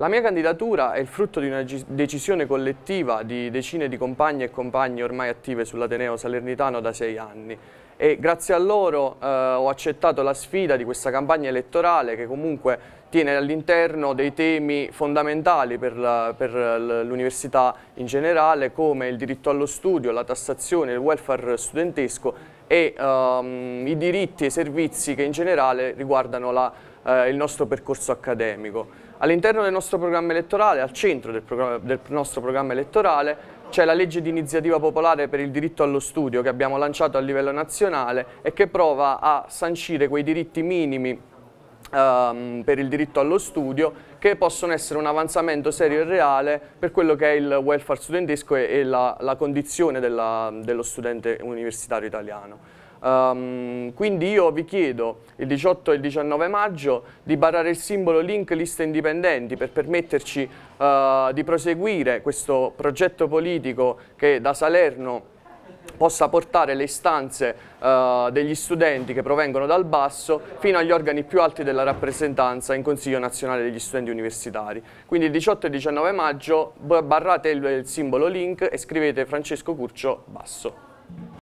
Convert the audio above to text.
La mia candidatura è il frutto di una decisione collettiva di decine di compagni e compagni ormai attive sull'Ateneo Salernitano da sei anni e grazie a loro eh, ho accettato la sfida di questa campagna elettorale che comunque tiene all'interno dei temi fondamentali per l'università in generale come il diritto allo studio, la tassazione, il welfare studentesco e um, i diritti e i servizi che in generale riguardano la, eh, il nostro percorso accademico. All'interno del nostro programma elettorale, al centro del, del nostro programma elettorale, c'è la legge di iniziativa popolare per il diritto allo studio che abbiamo lanciato a livello nazionale e che prova a sancire quei diritti minimi Um, per il diritto allo studio che possono essere un avanzamento serio e reale per quello che è il welfare studentesco e, e la, la, condizione della, dello studente universitario italiano. Um, quindi io vi chiedo il 18 e il 19 maggio di barrare il simbolo link liste indipendenti per permetterci uh, di proseguire questo progetto politico che da Salerno possa portare le istanze uh, degli studenti che provengono dal basso fino agli organi più alti della rappresentanza in Consiglio nazionale degli studenti universitari. Quindi il 18 e 19 maggio barrate il, il simbolo link e scrivete Francesco Curcio basso.